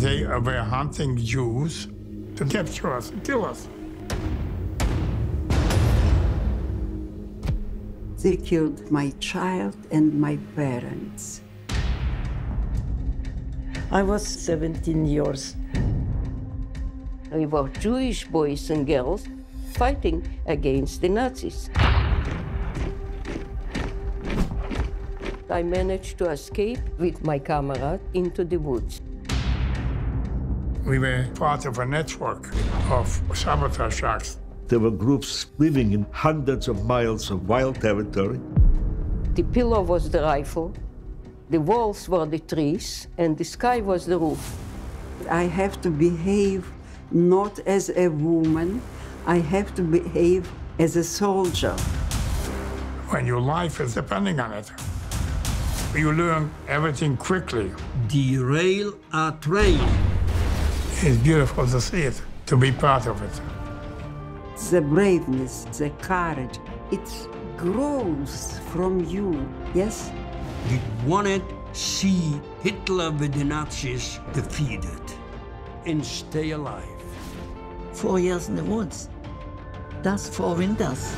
were hunting Jews to capture us and kill us. They killed my child and my parents. I was 17 years. We were Jewish boys and girls fighting against the Nazis. I managed to escape with my comrade into the woods. We were part of a network of sabotage acts. There were groups living in hundreds of miles of wild territory. The pillow was the rifle, the walls were the trees, and the sky was the roof. I have to behave not as a woman, I have to behave as a soldier. When your life is depending on it, you learn everything quickly. Derail a train. It's beautiful to see it, to be part of it. The braveness, the courage, it grows from you, yes? We wanted to see Hitler with the Nazis defeated and stay alive. Four years in the woods. That's four winters.